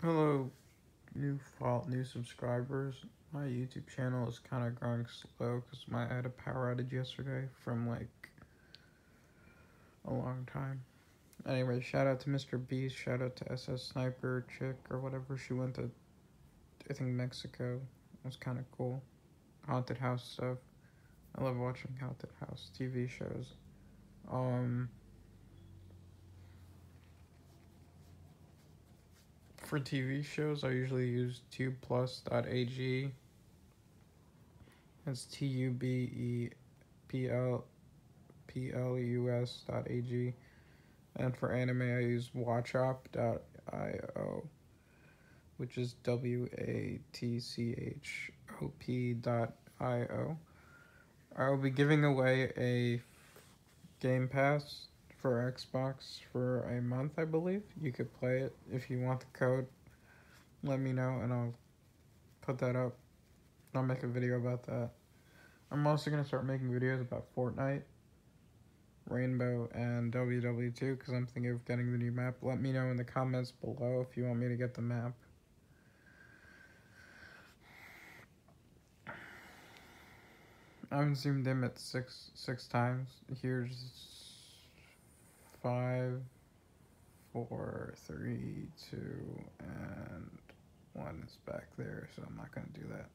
Hello, new fault, new subscribers. My YouTube channel is kind of growing slow because my I had a power outage yesterday from like a long time. Anyway, shout out to Mr. Beast. Shout out to SS Sniper chick or whatever. She went to, I think Mexico. It was kind of cool. Haunted house stuff. I love watching haunted house TV shows. Um. For TV shows, I usually use tubeplus.ag. That's T U B E P L P L U S dot A G. And for anime, I use watchop.io, which is W A T C H O P dot I O. I will be giving away a Game Pass for Xbox for a month, I believe. You could play it if you want the code. Let me know and I'll put that up. I'll make a video about that. I'm also going to start making videos about Fortnite, Rainbow, and WW2 because I'm thinking of getting the new map. Let me know in the comments below if you want me to get the map. I've zoomed in at six six times. Here's five, four, three, two, and one is back there, so I'm not going to do that.